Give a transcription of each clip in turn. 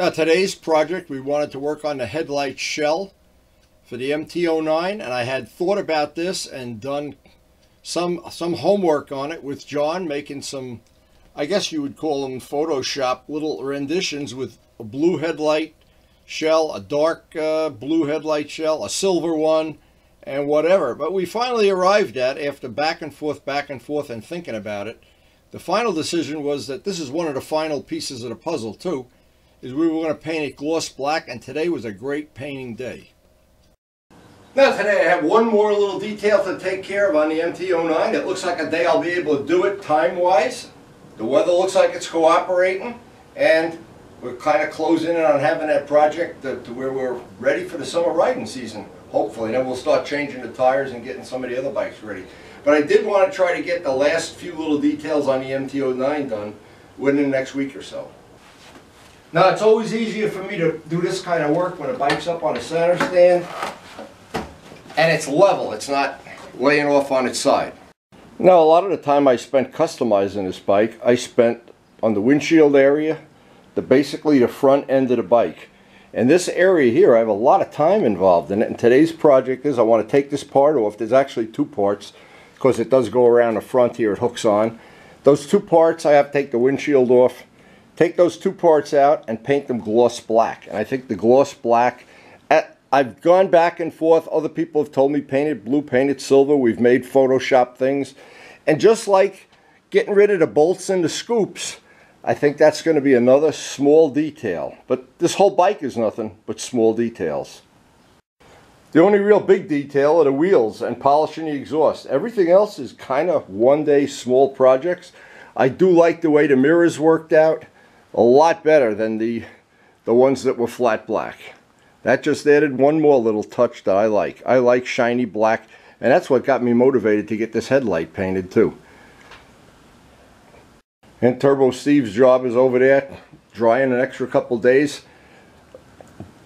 Now today's project, we wanted to work on the headlight shell for the MT-09 and I had thought about this and done some some homework on it with John making some I guess you would call them Photoshop little renditions with a blue headlight shell, a dark uh, blue headlight shell, a silver one, and whatever. But we finally arrived at, after back and forth, back and forth, and thinking about it, the final decision was that this is one of the final pieces of the puzzle too, is we were going to paint it gloss black, and today was a great painting day. Now today I have one more little detail to take care of on the MT-09. It looks like a day I'll be able to do it time-wise. The weather looks like it's cooperating, and we're kind of closing in on having that project to, to where we're ready for the summer riding season, hopefully. Then we'll start changing the tires and getting some of the other bikes ready. But I did want to try to get the last few little details on the MT-09 done within the next week or so. Now it's always easier for me to do this kind of work when a bike's up on a center stand and it's level, it's not laying off on its side. Now a lot of the time I spent customizing this bike, I spent on the windshield area, the basically the front end of the bike. And this area here, I have a lot of time involved in it. And today's project is I want to take this part off. There's actually two parts because it does go around the front here, it hooks on. Those two parts, I have to take the windshield off, take those two parts out and paint them gloss black. And I think the gloss black, at, I've gone back and forth. Other people have told me painted blue, painted silver. We've made Photoshop things. And just like getting rid of the bolts and the scoops, I think that's going to be another small detail. But this whole bike is nothing but small details. The only real big detail are the wheels and polishing the exhaust. Everything else is kind of one day small projects. I do like the way the mirrors worked out. A lot better than the, the ones that were flat black. That just added one more little touch that I like. I like shiny black and that's what got me motivated to get this headlight painted too. And Turbo Steve's job is over there drying an extra couple days.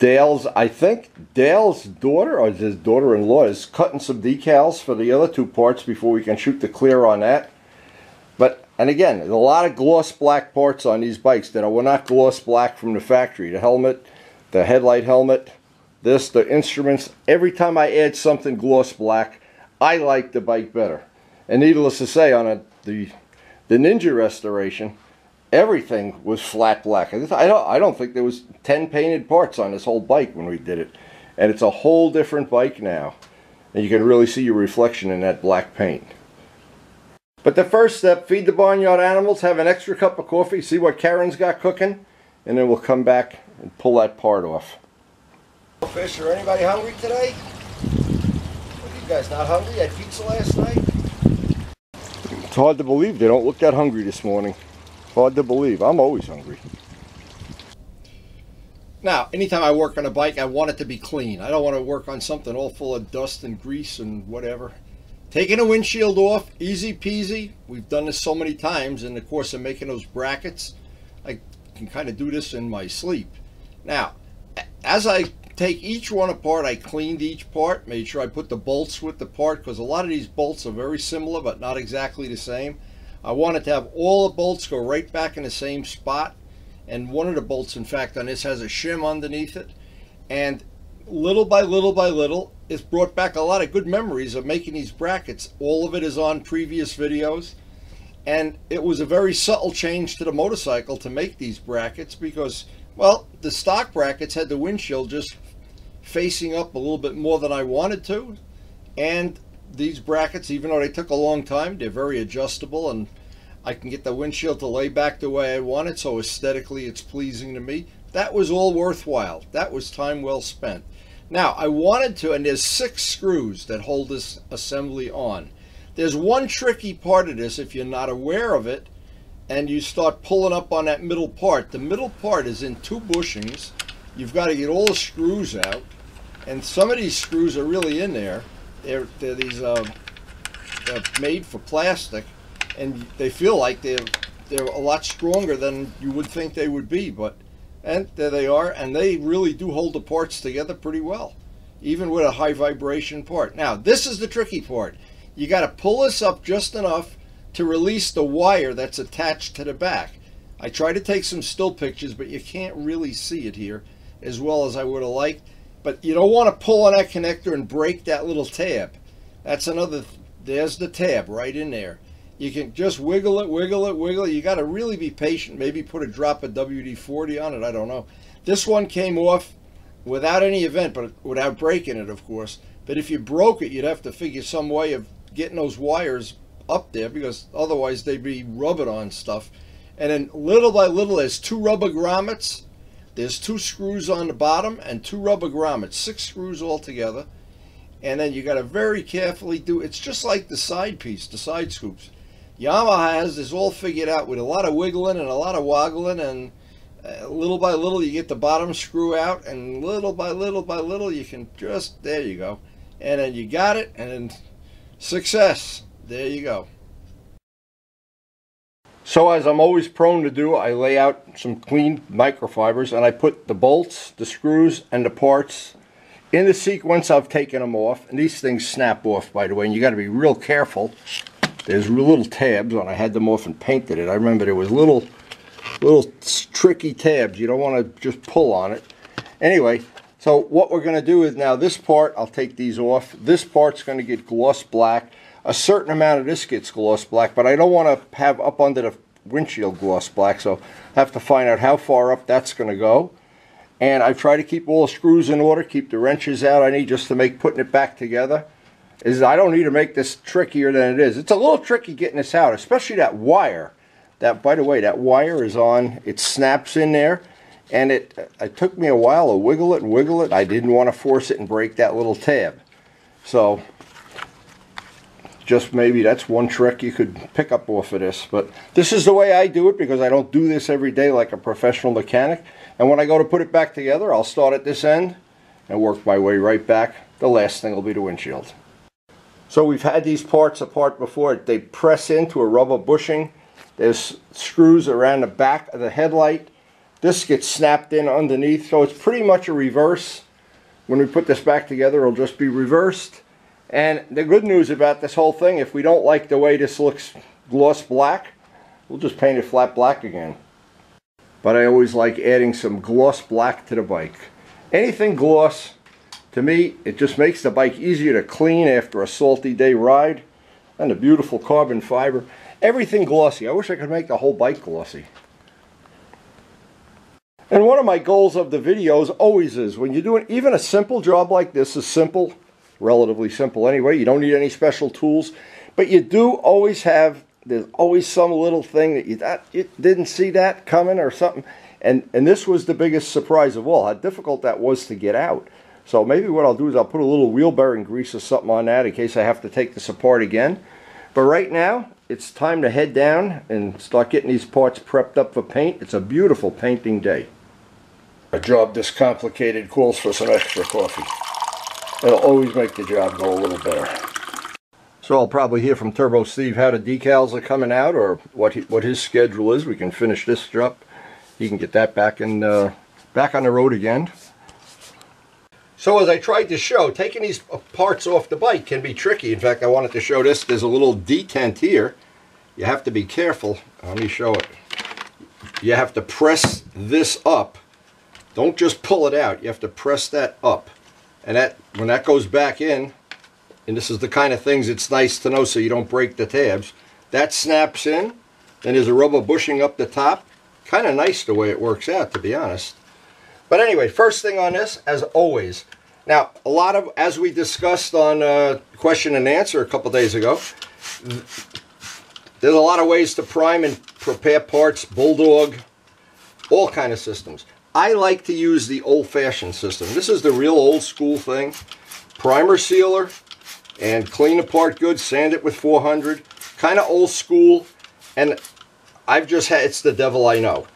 Dale's, I think Dale's daughter or his daughter-in-law is cutting some decals for the other two parts before we can shoot the clear on that. But, and again, a lot of gloss black parts on these bikes that were not gloss black from the factory. The helmet, the headlight helmet, this, the instruments. Every time I add something gloss black, I like the bike better. And needless to say, on a, the, the Ninja restoration, everything was flat black. I don't, I don't think there was 10 painted parts on this whole bike when we did it. And it's a whole different bike now. And you can really see your reflection in that black paint. But the first step, feed the barnyard animals, have an extra cup of coffee, see what Karen's got cooking, and then we'll come back and pull that part off. Fish, are anybody hungry today? Are you guys not hungry? had pizza last night? It's hard to believe they don't look that hungry this morning. Hard to believe. I'm always hungry. Now, anytime I work on a bike, I want it to be clean. I don't want to work on something all full of dust and grease and whatever. Taking a windshield off, easy peasy. We've done this so many times in the course of making those brackets. I can kind of do this in my sleep. Now, as I take each one apart, I cleaned each part, made sure I put the bolts with the part because a lot of these bolts are very similar but not exactly the same. I wanted to have all the bolts go right back in the same spot. And one of the bolts, in fact, on this has a shim underneath it. And little by little by little, it's brought back a lot of good memories of making these brackets. All of it is on previous videos. And it was a very subtle change to the motorcycle to make these brackets because, well, the stock brackets had the windshield just facing up a little bit more than I wanted to. And these brackets, even though they took a long time, they're very adjustable and I can get the windshield to lay back the way I want it, so aesthetically it's pleasing to me. That was all worthwhile. That was time well spent. Now, I wanted to, and there's six screws that hold this assembly on. There's one tricky part of this if you're not aware of it, and you start pulling up on that middle part. The middle part is in two bushings. You've got to get all the screws out, and some of these screws are really in there. They're, they're these uh, they're made for plastic, and they feel like they're they're a lot stronger than you would think they would be. But and there they are, and they really do hold the parts together pretty well, even with a high vibration part. Now this is the tricky part. You got to pull this up just enough to release the wire that's attached to the back. I try to take some still pictures, but you can't really see it here as well as I would have liked. But you don't want to pull on that connector and break that little tab. That's another, there's the tab right in there. You can just wiggle it, wiggle it, wiggle it. You got to really be patient. Maybe put a drop of WD-40 on it. I don't know. This one came off without any event, but without breaking it, of course. But if you broke it, you'd have to figure some way of getting those wires up there because otherwise they'd be rubbing on stuff. And then little by little, there's two rubber grommets. There's two screws on the bottom and two rubber grommets, six screws all together. And then you got to very carefully do, it's just like the side piece, the side scoops. Yamaha has this all figured out with a lot of wiggling and a lot of woggling and uh, little by little you get the bottom screw out and little by little by little you can just, there you go. And then you got it and then success. There you go. So as I'm always prone to do, I lay out some clean microfibers and I put the bolts, the screws, and the parts in the sequence I've taken them off. And these things snap off, by the way, and you got to be real careful. There's little tabs on. I had them off and painted it. I remember there was little, little tricky tabs. You don't want to just pull on it. Anyway, so what we're going to do is now this part, I'll take these off. This part's going to get gloss black. A certain amount of this gets gloss black, but I don't want to have up under the windshield gloss black, so I have to find out how far up that's going to go. And I try to keep all the screws in order, keep the wrenches out I need just to make putting it back together. Is I don't need to make this trickier than it is. It's a little tricky getting this out, especially that wire. That, by the way, that wire is on, it snaps in there and it, it took me a while to wiggle it and wiggle it. I didn't want to force it and break that little tab. So just maybe that's one trick you could pick up off of this. But this is the way I do it because I don't do this every day like a professional mechanic. And when I go to put it back together, I'll start at this end and work my way right back. The last thing will be the windshield. So we've had these parts apart before. They press into a rubber bushing. There's screws around the back of the headlight this gets snapped in underneath, so it's pretty much a reverse. When we put this back together, it'll just be reversed. And the good news about this whole thing, if we don't like the way this looks gloss black, we'll just paint it flat black again. But I always like adding some gloss black to the bike. Anything gloss, to me, it just makes the bike easier to clean after a salty day ride. And the beautiful carbon fiber. Everything glossy. I wish I could make the whole bike glossy. And one of my goals of the videos always is when you're doing even a simple job like this is simple, relatively simple anyway. You don't need any special tools, but you do always have there's always some little thing that you that you didn't see that coming or something. And and this was the biggest surprise of all, how difficult that was to get out. So maybe what I'll do is I'll put a little wheel bearing grease or something on that in case I have to take this apart again. But right now, it's time to head down and start getting these parts prepped up for paint. It's a beautiful painting day. A job this complicated calls for some extra coffee. It'll always make the job go a little better. So I'll probably hear from Turbo Steve how the decals are coming out or what he, what his schedule is. We can finish this up. He can get that back in uh, back on the road again. So as I tried to show, taking these parts off the bike can be tricky. In fact, I wanted to show this. There's a little detent here. You have to be careful. Uh, let me show it. You have to press this up don't just pull it out. You have to press that up. And that when that goes back in, and this is the kind of things it's nice to know so you don't break the tabs, that snaps in. Then there's a rubber bushing up the top. Kind of nice the way it works out, to be honest. But anyway, first thing on this, as always. Now, a lot of, as we discussed on uh, question and answer a couple days ago, there's a lot of ways to prime and prepare parts, Bulldog, all kind of systems. I like to use the old-fashioned system. This is the real old school thing. Primer sealer and clean apart good, sand it with 400. Kind of old school. And I've just had, it's the devil I know.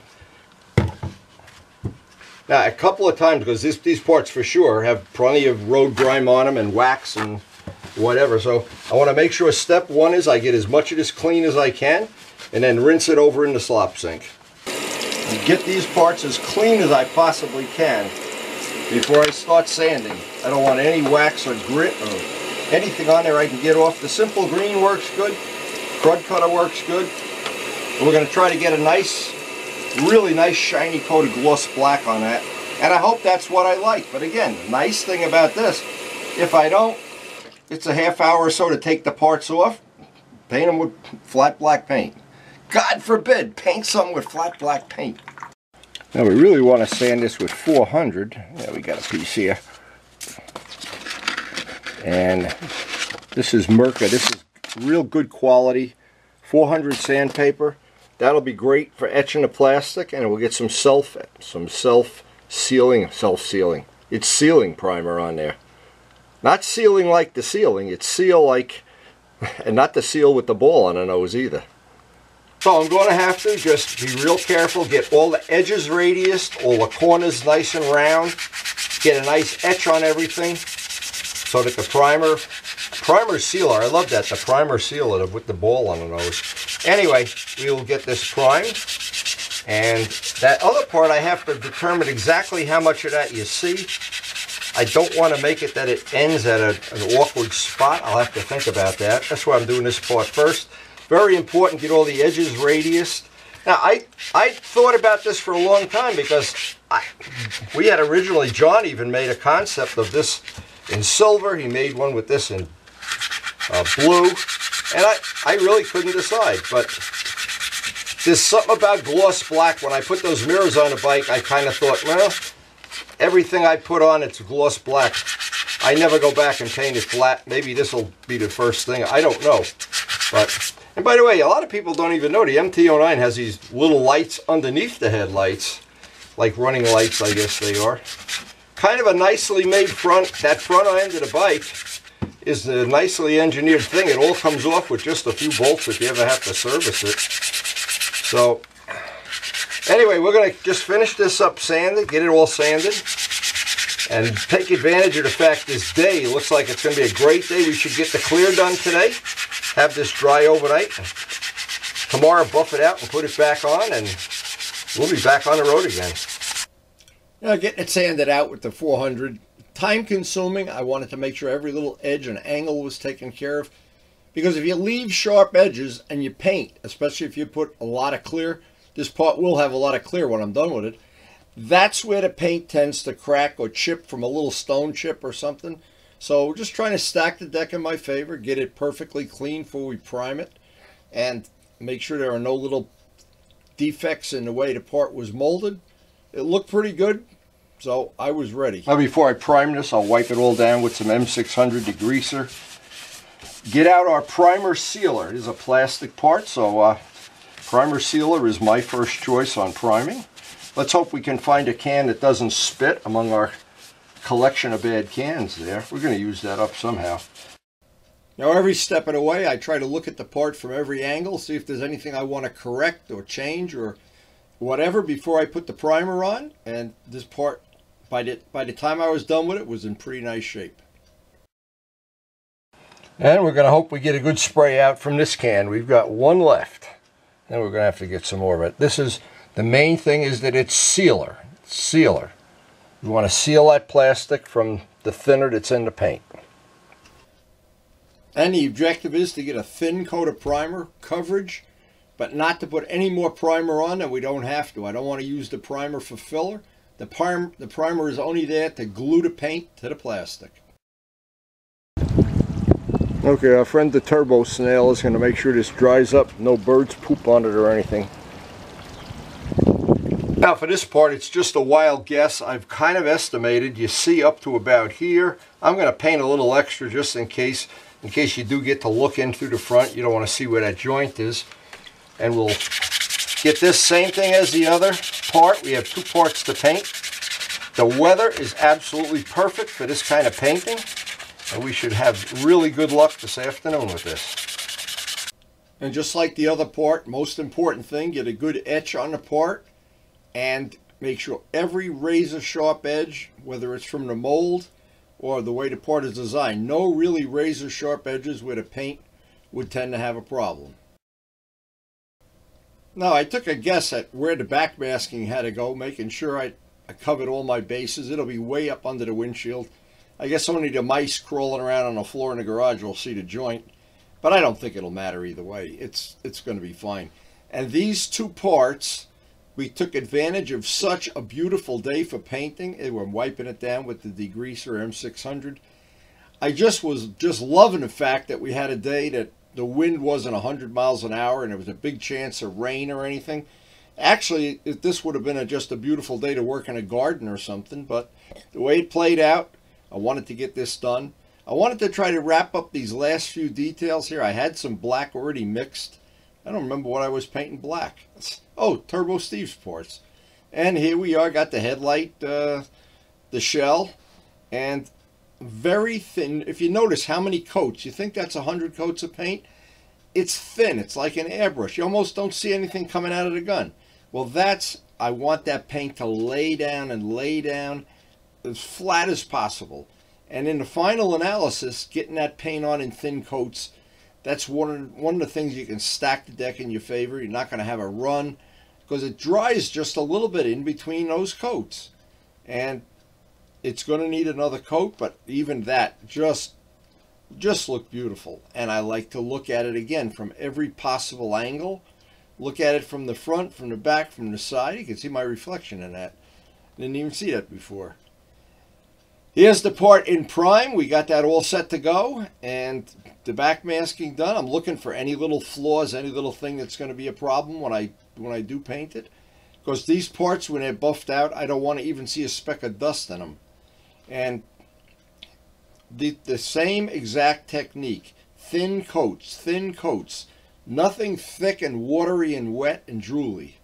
Now, a couple of times, because this, these parts for sure have plenty of road grime on them and wax and whatever. So I want to make sure step one is I get as much of this clean as I can and then rinse it over in the slop sink and get these parts as clean as I possibly can before I start sanding. I don't want any wax or grit or anything on there I can get off. The simple green works good. Crud cutter works good. we're going to try to get a nice really nice shiny coat of gloss black on that. And I hope that's what I like. But again, the nice thing about this, if I don't, it's a half hour or so to take the parts off, paint them with flat black paint. God forbid, paint something with flat black paint. Now we really want to sand this with 400. Yeah, we got a piece here. And this is Mirka. This is real good quality 400 sandpaper. That'll be great for etching the plastic and we'll get some self some self sealing self sealing. It's sealing primer on there. Not sealing like the sealing, it's seal like and not the seal with the ball on the nose either. So I'm going to have to just be real careful, get all the edges radiused, all the corners nice and round, get a nice etch on everything so that the primer, primer sealer, I love that, the primer sealer with the ball on the nose. Anyway, we will get this primed. And that other part, I have to determine exactly how much of that you see. I don't want to make it that it ends at a, an awkward spot. I'll have to think about that. That's why I'm doing this part first. Very important, get all the edges radiused. Now, I, I thought about this for a long time because I, we had originally, John even made a concept of this in silver. He made one with this in uh, blue. And I, I really couldn't decide. But there's something about gloss black. When I put those mirrors on the bike, I kind of thought, well, everything I put on, it's gloss black. I never go back and paint it flat. Maybe this will be the first thing. I don't know. But and by the way, a lot of people don't even know the MT-09 has these little lights underneath the headlights, like running lights, I guess they are. Kind of a nicely made front. That front end of the bike is a nicely engineered thing. It all comes off with just a few bolts if you ever have to service it. So, anyway, we're going to just finish this up sanded, get it all sanded, and take advantage of the fact this day looks like it's going to be a great day. We should get the clear done today have this dry overnight. Tomorrow buff it out and put it back on and we'll be back on the road again. Now getting it sanded out with the 400, time consuming. I wanted to make sure every little edge and angle was taken care of. Because if you leave sharp edges and you paint, especially if you put a lot of clear, this part will have a lot of clear when I'm done with it. That's where the paint tends to crack or chip from a little stone chip or something. So just trying to stack the deck in my favor, get it perfectly clean before we prime it, and make sure there are no little defects in the way the part was molded. It looked pretty good, so I was ready. Now before I prime this, I'll wipe it all down with some M600 degreaser. Get out our primer sealer. It is a plastic part, so uh, primer sealer is my first choice on priming. Let's hope we can find a can that doesn't spit among our collection of bad cans there. We're going to use that up somehow. Now every step of the way I try to look at the part from every angle, see if there's anything I want to correct or change or whatever before I put the primer on. And this part, by the, by the time I was done with it, was in pretty nice shape. And we're going to hope we get a good spray out from this can. We've got one left. Then we're going to have to get some more of it. This is, the main thing is that it's sealer. sealer. You want to seal that plastic from the thinner that's in the paint. And the objective is to get a thin coat of primer coverage, but not to put any more primer on than we don't have to. I don't want to use the primer for filler. The, prim the primer is only there to glue the paint to the plastic. Okay, our friend the turbo snail is going to make sure this dries up. No birds poop on it or anything. Now for this part, it's just a wild guess. I've kind of estimated, you see up to about here. I'm going to paint a little extra just in case, in case you do get to look in through the front. You don't want to see where that joint is. And we'll get this same thing as the other part. We have two parts to paint. The weather is absolutely perfect for this kind of painting. And we should have really good luck this afternoon with this. And just like the other part, most important thing, get a good etch on the part and make sure every razor sharp edge, whether it's from the mold or the way the part is designed, no really razor sharp edges where the paint would tend to have a problem. Now I took a guess at where the backmasking had to go, making sure I, I covered all my bases. It'll be way up under the windshield. I guess only the mice crawling around on the floor in the garage will see the joint, but I don't think it'll matter either way. It's, it's going to be fine. And these two parts we took advantage of such a beautiful day for painting. And we're wiping it down with the degreaser M600. I just was just loving the fact that we had a day that the wind wasn't 100 miles an hour and there was a big chance of rain or anything. Actually, this would have been a, just a beautiful day to work in a garden or something, but the way it played out, I wanted to get this done. I wanted to try to wrap up these last few details here. I had some black already mixed. I don't remember what I was painting black. Oh, Turbo Steve's parts. And here we are, got the headlight, uh, the shell, and very thin. If you notice how many coats, you think that's 100 coats of paint? It's thin. It's like an airbrush. You almost don't see anything coming out of the gun. Well, that's, I want that paint to lay down and lay down as flat as possible. And in the final analysis, getting that paint on in thin coats, that's one of, one of the things you can stack the deck in your favor. You're not going to have a run because it dries just a little bit in between those coats. And it's going to need another coat, but even that just just look beautiful. And I like to look at it again from every possible angle. Look at it from the front, from the back, from the side. You can see my reflection in that. Didn't even see that before. Here's the part in prime. We got that all set to go. And the back masking done. I'm looking for any little flaws, any little thing that's going to be a problem when I when I do paint it. Because these parts, when they're buffed out, I don't want to even see a speck of dust in them. And the, the same exact technique. Thin coats, thin coats. Nothing thick and watery and wet and drooly.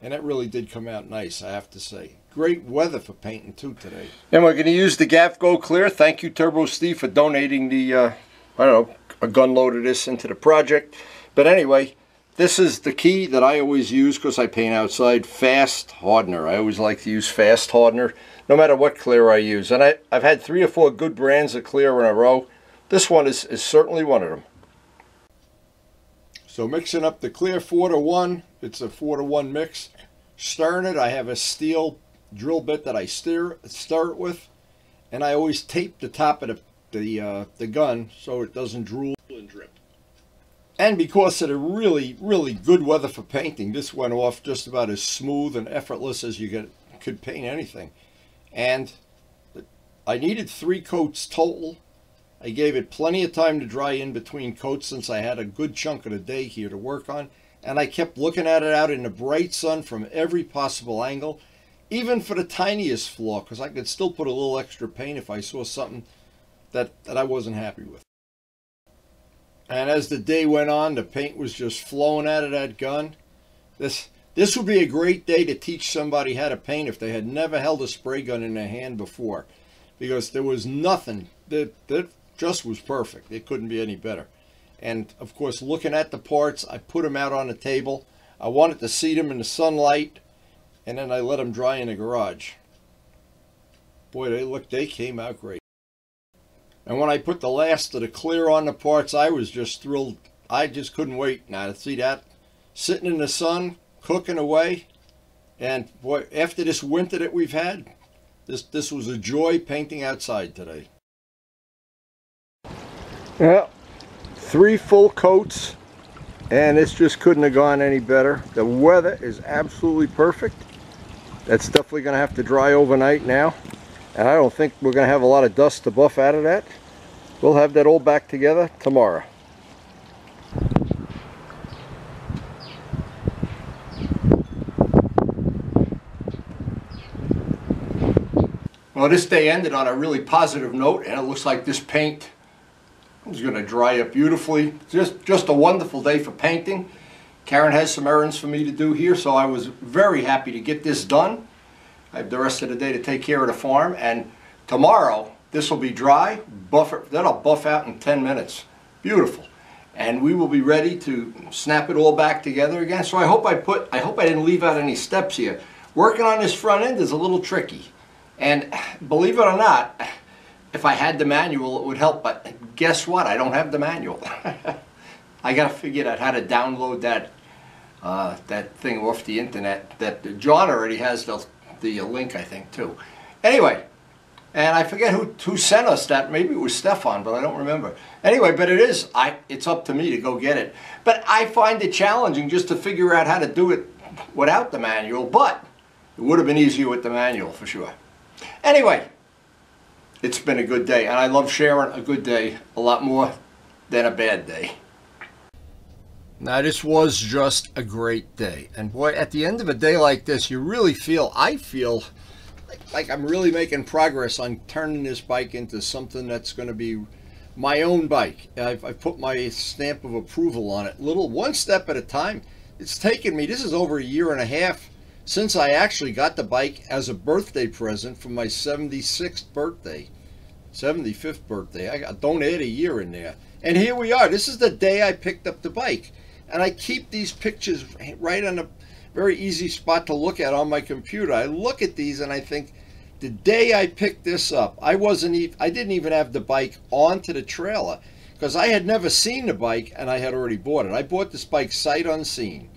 And it really did come out nice, I have to say. Great weather for painting too today. And we're going to use the Gaff Go Clear. Thank you, Turbo Steve, for donating the, uh, I don't know, a gun load of this into the project. But anyway, this is the key that I always use because I paint outside. Fast hardener. I always like to use fast hardener no matter what clear I use. And I, I've had three or four good brands of clear in a row. This one is, is certainly one of them. So mixing up the clear 4 to 1, it's a 4 to 1 mix. Stirring it, I have a steel drill bit that I stir, it with. And I always tape the top of the, the, uh, the gun so it doesn't drool and because of the really, really good weather for painting, this went off just about as smooth and effortless as you could, could paint anything. And I needed three coats total I gave it plenty of time to dry in between coats since I had a good chunk of the day here to work on. And I kept looking at it out in the bright sun from every possible angle, even for the tiniest flaw, because I could still put a little extra paint if I saw something that, that I wasn't happy with. And as the day went on, the paint was just flowing out of that gun. This this would be a great day to teach somebody how to paint if they had never held a spray gun in their hand before. Because there was nothing that, that just was perfect. It couldn't be any better. And of course, looking at the parts, I put them out on the table. I wanted to see them in the sunlight, and then I let them dry in the garage. Boy, they look, they came out great. And when I put the last of the clear on the parts, I was just thrilled. I just couldn't wait now to see that sitting in the sun, cooking away. And boy, after this winter that we've had, this, this was a joy painting outside today. Yeah, three full coats and this just couldn't have gone any better. The weather is absolutely perfect. That's definitely going to have to dry overnight now. And I don't think we're going to have a lot of dust to buff out of that. We'll have that all back together tomorrow. Well, this day ended on a really positive note, and it looks like this paint is going to dry up beautifully. Just, just a wonderful day for painting. Karen has some errands for me to do here, so I was very happy to get this done. I have the rest of the day to take care of the farm, and tomorrow this will be dry. Buff that'll buff out in 10 minutes. Beautiful. And we will be ready to snap it all back together again. So I hope I put, I hope I didn't leave out any steps here. Working on this front end is a little tricky. And believe it or not, if I had the manual, it would help, but guess what? I don't have the manual. I got to figure out how to download that uh, that thing off the internet. That John already has the the link, I think, too. Anyway, and I forget who who sent us that. Maybe it was Stefan, but I don't remember. Anyway, but it is. I it's up to me to go get it. But I find it challenging just to figure out how to do it without the manual, but it would have been easier with the manual for sure. Anyway, it's been a good day, and I love sharing a good day a lot more than a bad day. Now, this was just a great day. And boy, at the end of a day like this, you really feel, I feel like, like I'm really making progress on turning this bike into something that's going to be my own bike. I've, I've, put my stamp of approval on it, little one step at a time. It's taken me, this is over a year and a half since I actually got the bike as a birthday present for my 76th birthday, 75th birthday. I got, don't add a year in there. And here we are. This is the day I picked up the bike. And I keep these pictures right on a very easy spot to look at on my computer. I look at these and I think, the day I picked this up, I wasn't even, I didn't even have the bike onto the trailer because I had never seen the bike and I had already bought it. I bought this bike sight unseen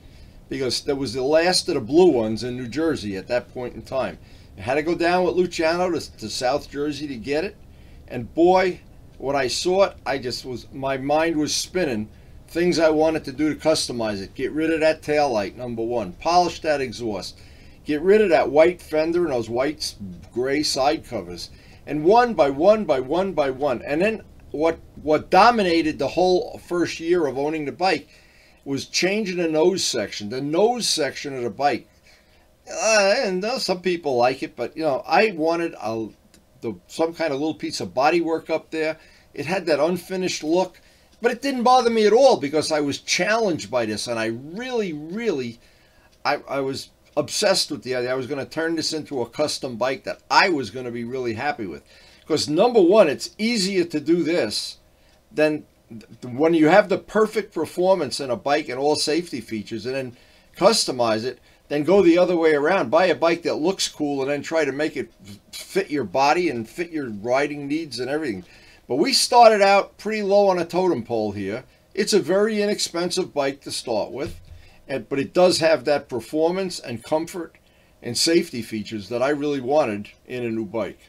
because that was the last of the blue ones in New Jersey at that point in time. I had to go down with Luciano to, to South Jersey to get it. And boy, when I saw it, I just was, my mind was spinning Things I wanted to do to customize it. Get rid of that tail light, number one. Polish that exhaust. Get rid of that white fender and those white gray side covers. And one by one by one by one. And then what what dominated the whole first year of owning the bike was changing the nose section. The nose section of the bike. Uh, and uh, some people like it, but you know, I wanted a, the, some kind of little piece of bodywork up there. It had that unfinished look. But it didn't bother me at all because I was challenged by this and I really, really, I, I was obsessed with the idea. I was going to turn this into a custom bike that I was going to be really happy with. Because number one, it's easier to do this than when you have the perfect performance in a bike and all safety features and then customize it, then go the other way around. Buy a bike that looks cool and then try to make it fit your body and fit your riding needs and everything. But we started out pretty low on a totem pole here. It's a very inexpensive bike to start with, but it does have that performance and comfort and safety features that I really wanted in a new bike.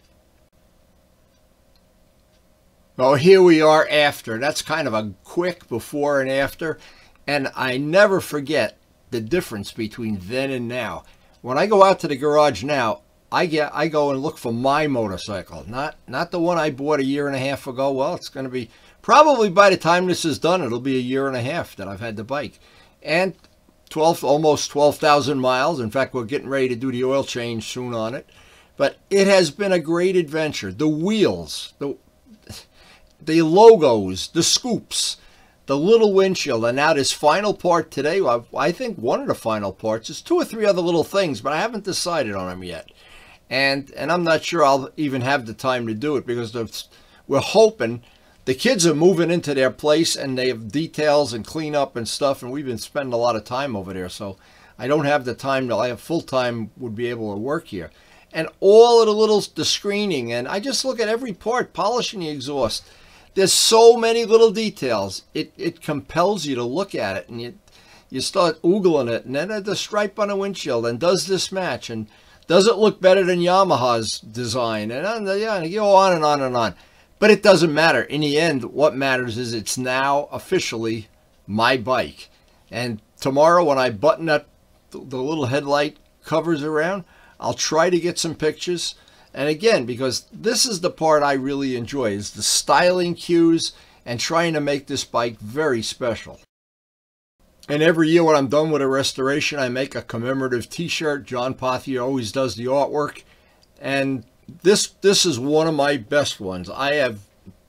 Well, here we are after. That's kind of a quick before and after. And I never forget the difference between then and now. When I go out to the garage now, I get I go and look for my motorcycle, not not the one I bought a year and a half ago. Well, it's going to be probably by the time this is done, it'll be a year and a half that I've had the bike, and 12 almost 12,000 miles. In fact, we're getting ready to do the oil change soon on it, but it has been a great adventure. The wheels, the the logos, the scoops, the little windshield, and now this final part today. I think one of the final parts is two or three other little things, but I haven't decided on them yet and and I'm not sure I'll even have the time to do it because we're hoping the kids are moving into their place and they have details and cleanup and stuff, and we've been spending a lot of time over there, so I don't have the time to. I have full time would be able to work here, and all of the little the screening, and I just look at every part, polishing the exhaust. There's so many little details. It it compels you to look at it, and you you start oogling it, and then the stripe on the windshield, and does this match, and does it look better than Yamaha's design? And uh, yeah, you go on and on and on. But it doesn't matter. In the end, what matters is it's now officially my bike. And tomorrow when I button up the little headlight covers around, I'll try to get some pictures. And again, because this is the part I really enjoy, is the styling cues and trying to make this bike very special. And every year when I'm done with a restoration, I make a commemorative t-shirt. John Pothier always does the artwork. And this this is one of my best ones. I have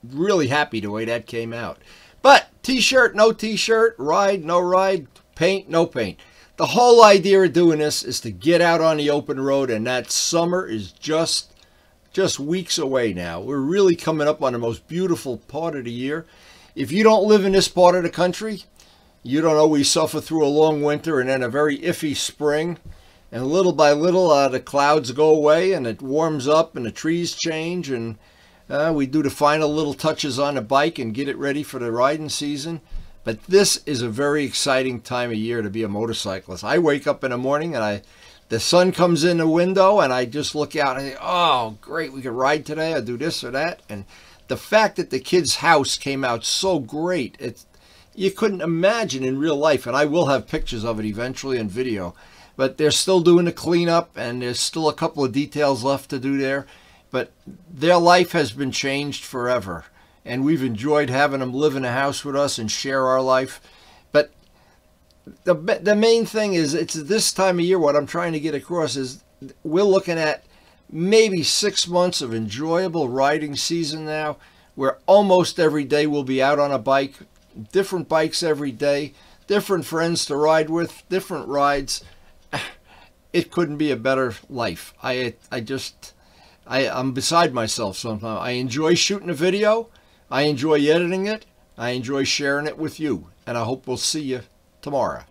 really happy the way that came out. But t-shirt, no t-shirt, ride, no ride, paint, no paint. The whole idea of doing this is to get out on the open road and that summer is just just weeks away now. We're really coming up on the most beautiful part of the year. If you don't live in this part of the country, you don't always suffer through a long winter and then a very iffy spring. And little by little, uh, the clouds go away and it warms up and the trees change. And uh, we do the final little touches on the bike and get it ready for the riding season. But this is a very exciting time of year to be a motorcyclist. I wake up in the morning and I, the sun comes in the window and I just look out and I think, oh, great, we can ride today. I do this or that. And the fact that the kid's house came out so great, it's you couldn't imagine in real life, and I will have pictures of it eventually and video, but they're still doing the cleanup, and there's still a couple of details left to do there. But their life has been changed forever, and we've enjoyed having them live in a house with us and share our life. But the the main thing is, it's this time of year. What I'm trying to get across is we're looking at maybe six months of enjoyable riding season now, where almost every day we'll be out on a bike, different bikes every day, different friends to ride with, different rides. It couldn't be a better life. I I just I, I'm beside myself sometimes. I enjoy shooting a video. I enjoy editing it. I enjoy sharing it with you. And I hope we'll see you tomorrow.